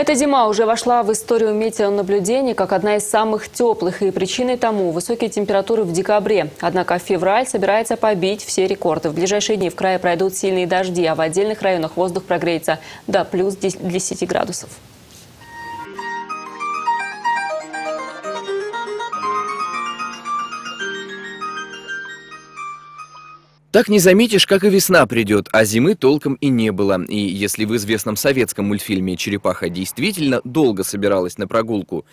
Эта зима уже вошла в историю метеонаблюдений как одна из самых теплых, и причиной тому высокие температуры в декабре. Однако февраль собирается побить все рекорды. В ближайшие дни в крае пройдут сильные дожди, а в отдельных районах воздух прогреется до плюс 10 градусов. Так не заметишь, как и весна придет, а зимы толком и не было. И если в известном советском мультфильме «Черепаха» действительно долго собиралась на прогулку,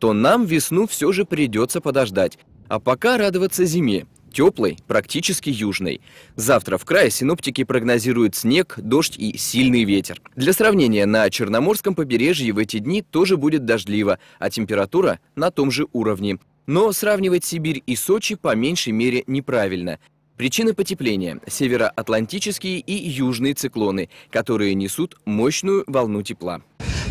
то нам весну все же придется подождать. А пока радоваться зиме. Теплой, практически южной. Завтра в крае синоптики прогнозируют снег, дождь и сильный ветер. Для сравнения, на Черноморском побережье в эти дни тоже будет дождливо, а температура на том же уровне. Но сравнивать Сибирь и Сочи по меньшей мере неправильно. Причины потепления – североатлантические и южные циклоны, которые несут мощную волну тепла.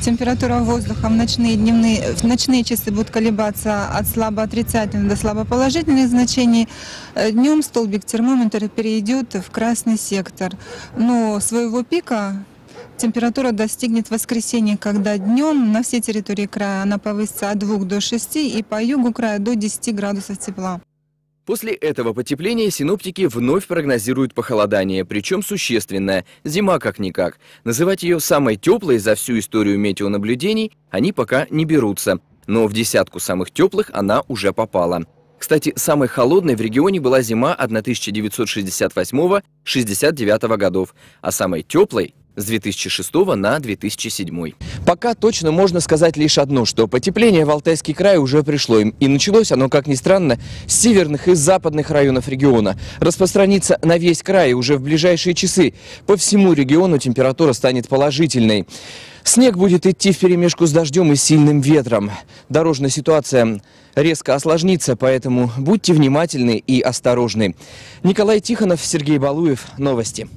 Температура воздуха в ночные, дневные, в ночные часы будет колебаться от слабо отрицательных до слабо положительных значений. Э, Днем столбик термометра перейдет в красный сектор. Но своего пика температура достигнет в воскресенье, когда днем на всей территории края она повысится от 2 до 6 и по югу края до 10 градусов тепла. После этого потепления синоптики вновь прогнозируют похолодание, причем существенное, зима как-никак. Называть ее самой теплой за всю историю метеонаблюдений они пока не берутся, но в десятку самых теплых она уже попала. Кстати, самой холодной в регионе была зима 1968-69 годов, а самой теплой с 2006 на 2007. Пока точно можно сказать лишь одно, что потепление в Алтайский край уже пришло. И началось оно, как ни странно, с северных и западных районов региона. Распространится на весь край уже в ближайшие часы. По всему региону температура станет положительной. Снег будет идти в перемешку с дождем и сильным ветром. Дорожная ситуация резко осложнится, поэтому будьте внимательны и осторожны. Николай Тихонов, Сергей Балуев. Новости.